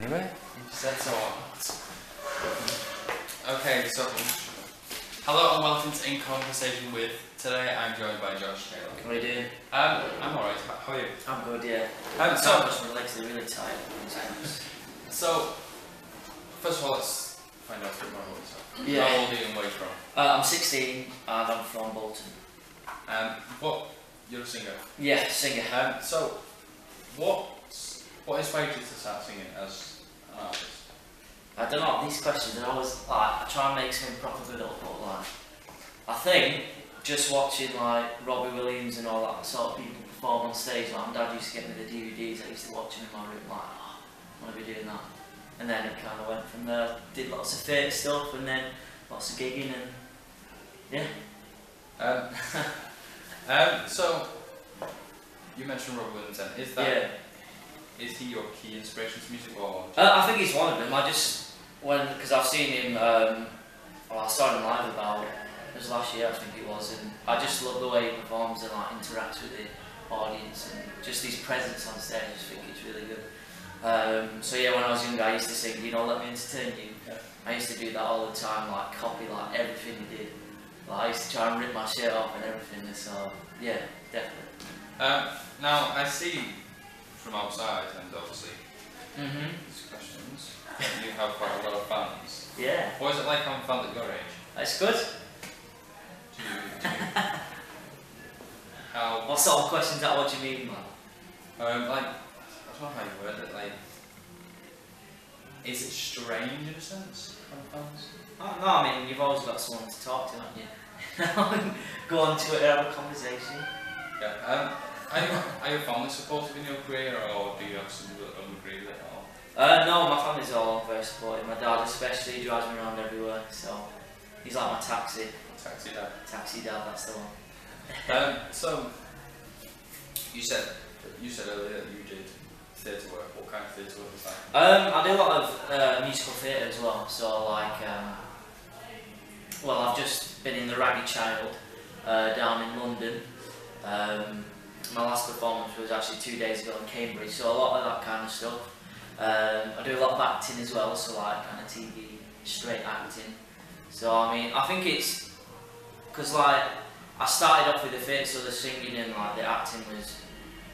Anyway, said so. Okay, so hello and welcome to In Conversation with. Today I'm joined by Josh Taylor. How are you doing? Um, I'm alright. How are you? I'm good, yeah. Um, So, so, just my legs are really sometimes. so first of all, let's find out a bit more about yourself. Yeah. How old are you and where are from? Uh, I'm 16 and I'm from Bolton. Um, what you're a singer. Yeah, singer. Um, so what what inspired you to start singing as an artist? I don't know, these questions are always like, I try and make something proper good up, but like, I think just watching like Robbie Williams and all that sort of people perform on stage, like my dad used to get me the DVDs, I used to watch them in my room, like, oh, I want to be doing that. And then it kind of went from there, did lots of theatre stuff and then lots of gigging and yeah. Um, um, so you mentioned Robbie Williams. Then is that yeah. is he your key inspiration to music or? Uh, I think he's one of them. I just when because I've seen him. Um, well, I saw him live about it was last year, I think it was, and I just love the way he performs and like interacts with the audience and just his presence on stage. I just think it's really good. Um, so yeah, when I was younger, I used to sing, you know, let me entertain you. Yeah. I used to do that all the time, like copy like everything he did. Like, I used to try and rip my shirt off and everything. So yeah, definitely. Um, now I see from outside, and obviously Mhm. these questions, you have quite a lot of fans. Yeah, What is it like having fans at your age? that's good. Do you, do you how What sort of questions that? What do you mean, man? um, like I know how you word it. Like, is it strange in a sense fans? Oh, no, I mean, you've always got someone to talk to, haven't you? Go on to it have a conversation. Yeah. Um, are you are you family supportive in your career, or do you have some that don't agree with it at all? Uh, no, my family's all very supportive. My dad especially he drives me around everywhere, so he's like my taxi. Taxi dad. Taxi dad, that's the one. Um, so you said you said earlier that you did theatre work. What kind of theatre work was that? Um, I do a lot of uh, musical theatre as well, so like, um, well, I've just been in The Ragged Child uh, down in London. Um, my last performance was actually two days ago in Cambridge, so a lot of that kind of stuff. Um, I do a lot of acting as well, so like kind of TV, straight acting. So I mean, I think it's because like I started off with the theatre, so the singing and like the acting was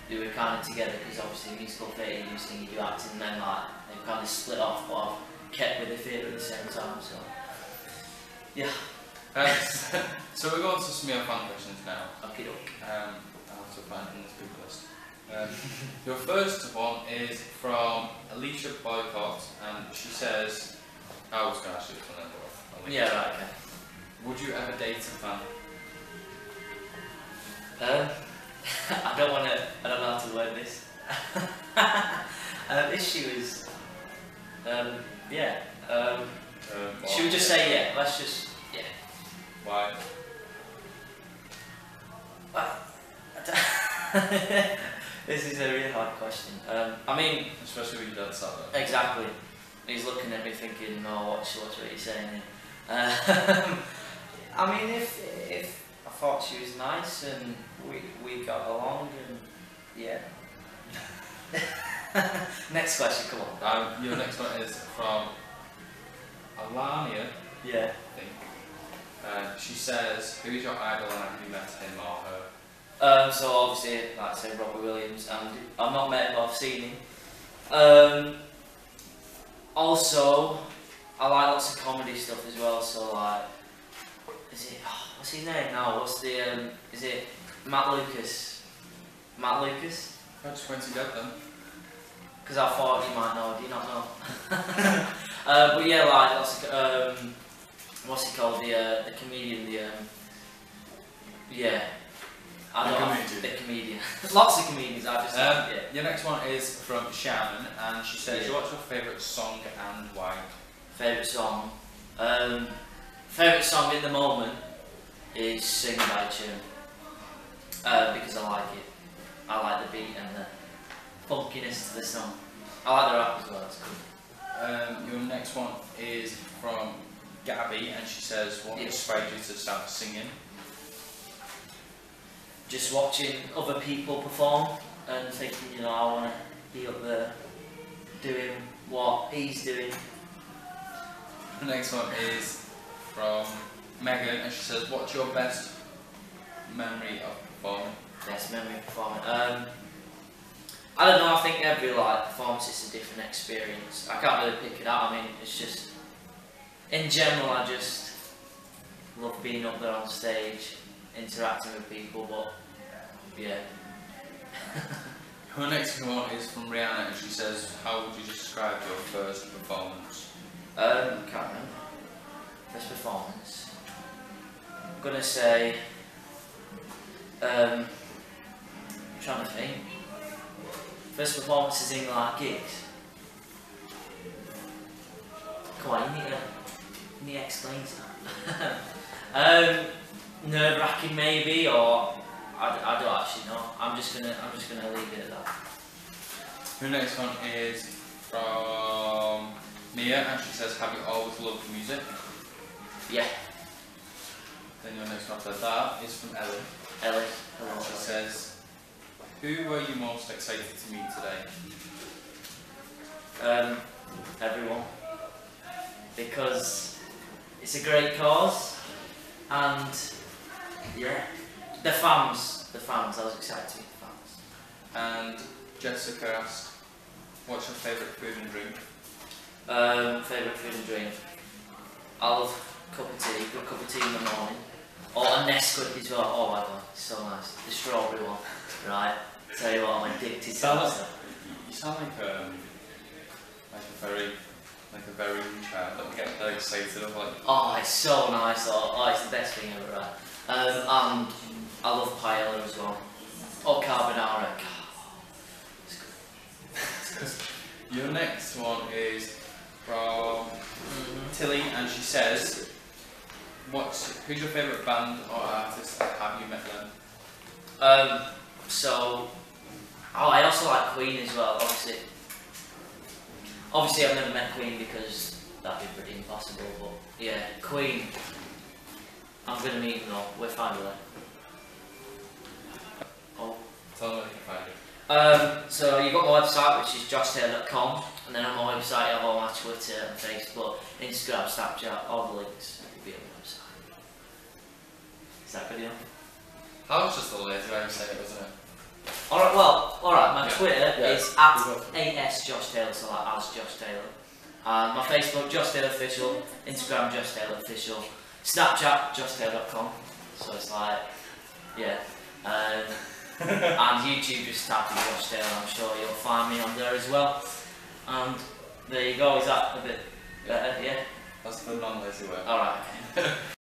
they were kind of together because obviously musical theatre you do singing, you do acting, and then like they kind of split off, but I've kept with the theatre at the same time. So yeah, Um, so we're going to some of your fan questions now. okay, doke. Um, I have to find in this big list. Um, your first one is from Alicia Boycott, and she says, I was going to ask you this one I'll leave Yeah, right. Okay. Would you ever date a fan? Um, I don't want to. I don't know how to word this. um, issue is, um, yeah. Um, Um, should we just say yeah? Let's just yeah. Why? this is a really hard question. Um, I mean, Especially your dad sat there. exactly. He's looking at me thinking, "No, what's what's what you saying?" Um, I mean, if if thought she was nice and we we got along and yeah. Next question, come on. Um, your next one is from Alania, Yeah. I think. Uh, she says, who is your idol and have you met him or her? Um, so obviously, like I say, Robbie Williams, and I've not met him, but I've seen him. Um, also, I like lots of comedy stuff as well. So like, is it oh, what's his name now? What's the um, is it Matt Lucas? Matt Lucas? I just went to get them. Because I thought you might know. Do you not know? uh, but yeah, like of um, what's he called? The uh, the comedian. The um, yeah. I The know. comedian. The comedian. Lots of comedians. I just Um, yeah. Your next one is from Shannon, and she says, Yeah. what's your favourite song and why? Favourite song. Um, favourite song in the moment is Sing by Tune. Uh, because I like it. I like the beat and the funkiness to the song. I like the rap as well, it's cool. Um, your next one is from Gabby, and she says, "What Yeah. inspired you to start singing?" Just watching other people perform and thinking, you know, I want to be up there doing what he's doing. The next one is from Megan, and she says, "What's your best memory of performing?" Best memory of performing. Um, I don't know. I think every like performance is a different experience. I can't really pick it out. I mean, it's just in general, I just love being up there on stage, interacting with people. But yeah, Her next one is from Rihanna, and she says, "How would you describe your first performance?" um, can't remember. Best performance. I'm gonna say. Um, I'm trying to think. First performances in like gigs. Come on, you need to, you need to explain that. um, nerve wracking maybe, or I, I don't actually know. I'm just gonna I'm just gonna leave it at that. Her next one is from Mia, and she says, "Have you always loved music?" Yeah, Then your next one after that is from Ellen, Ellie. Hello. she says, "Who were you most excited to meet today?" Um, everyone. Because it's a great cause and yeah. The fans, the fans, I was excited to meet the fans. And Jessica asked, "What's your favourite food and drink?" Um, favourite food and drink. I love cup of tea, good cup of tea in the morning. Or a Nesquik as well. Oh my god, it's so nice. The strawberry one. Right. Tell you what, I'm addicted to that. You sound like um, like a very, like a very child. Don't get that excited of like. Oh, it's so nice. Oh, oh it's the best thing ever. Right? Um, and I love paella as well. Or carbonara. It's good. Your next one is from Mhm. Tilly, and she says, "What's who's your favourite band or artist? Have you met them?" Um, so, oh, I also like Queen as well. Obviously, obviously, I've never met Queen because that'd be pretty impossible. But yeah, Queen. I'm gonna meet them though. We're fine with that. Oh. Tell them where you can find it. Um, so you've got my website, which is joshtaylor.com, and then on my website you have all my Twitter and Facebook, Instagram, Snapchat, all the links will be on the website. Is that good enough? That was just a lazy way of saying it, wasn't it? Alright, well, alright, my Yeah. Twitter Yeah. is at AS Josh Taylor, so like as Josh Taylor. And my Facebook, Josh Taylor Official, Instagram, Josh Taylor Official, Snapchat, joshtaylor.com. So it's like, yeah. Um, and YouTube, just in Josh Taylor, I'm sure you'll find me on there as well. And there you go, is that a bit better? Yeah? That's the non-lazy way. Alright.